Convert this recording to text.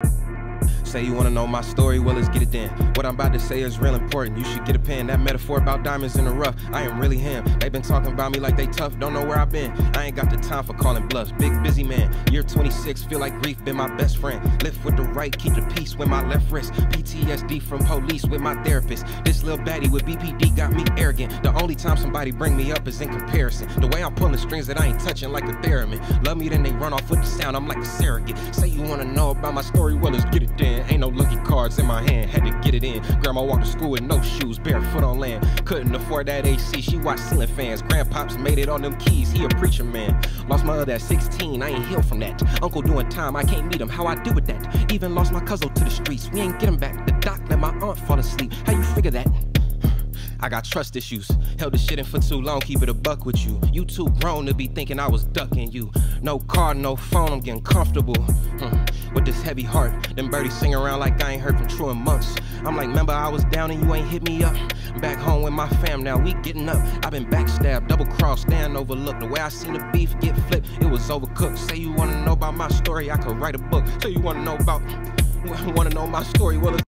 you Say you wanna know my story, well let's get it then. What I'm about to say is real important. You should get a pen. That metaphor about diamonds in the rough. I am really him. They been talking about me like they tough. Don't know where I've been. I ain't got the time for calling bluffs. Big busy man. Year 26, feel like grief been my best friend. Lift with the right, keep the peace with my left wrist. PTSD from police with my therapist. This little baddie with BPD got me arrogant. The only time somebody bring me up is in comparison. The way I'm pulling strings that I ain't touching like a theremin. Love me, then they run off with the sound. I'm like a surrogate. Say you wanna know about my story, well let's get it then. Ain't no lucky cards in my hand, had to get it in. Grandma walked to school with no shoes, barefoot on land. Couldn't afford that AC, she watched ceiling fans. Grandpops made it on them keys, he a preacher man. Lost my other at 16, I ain't healed from that. Uncle doing time, I can't meet him, how I do with that? Even lost my cousin to the streets, we ain't get him back. The doc let my aunt fall asleep, how you figure that? I got trust issues. Held the shit in for too long, keep it a buck with you. You too grown to be thinking I was ducking you. No car, no phone, I'm getting comfortable. Hmm. With this heavy heart, them birdies sing around like I ain't heard from Tru in months. I'm like, remember I was down and you ain't hit me up. Back home with my fam now, we getting up. I've been backstabbed, double crossed, stand overlooked. The way I seen the beef get flipped, it was overcooked. Say you wanna know about my story, I could write a book. Say you wanna know about, wanna know my story, well.